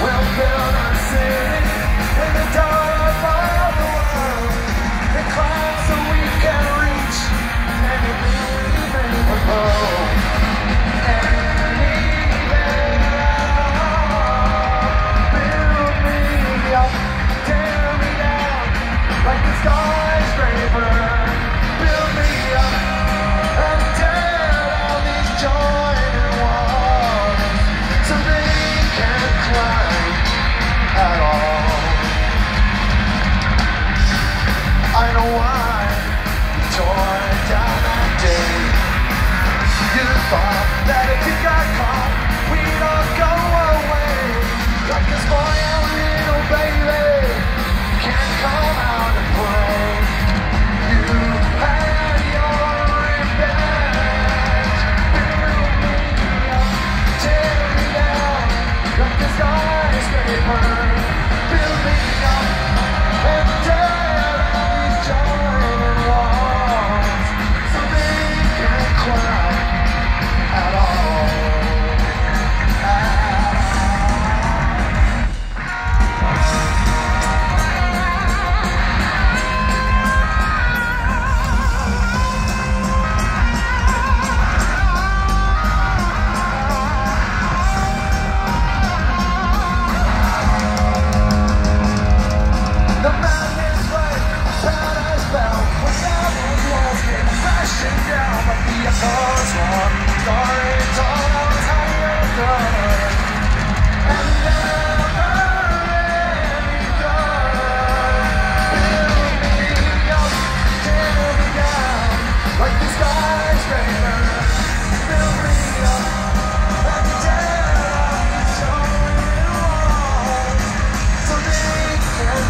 Well, I say I know why Torn down that day. You thought that it could go